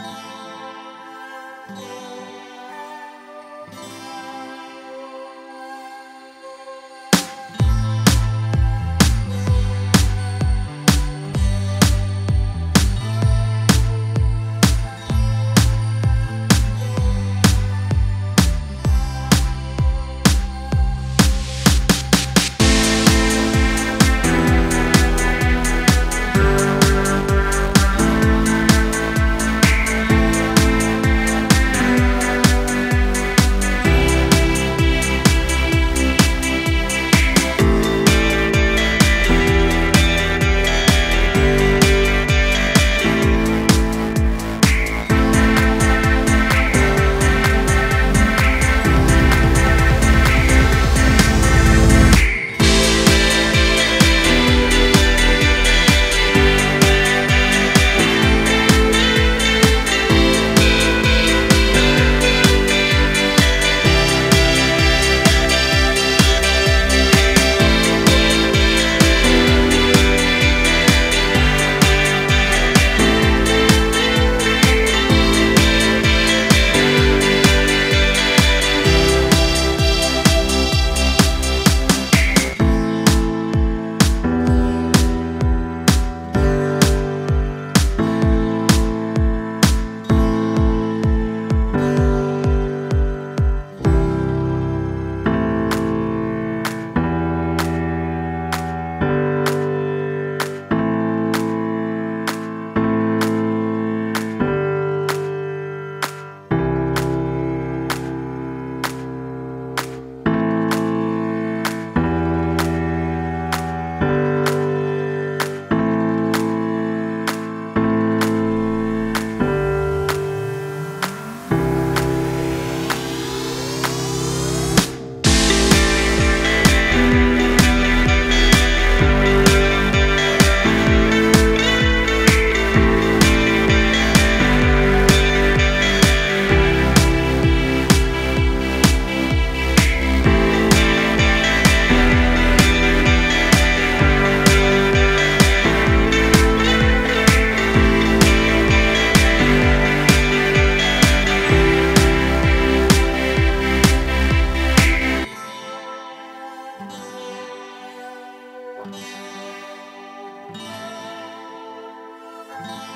Bye. Yeah.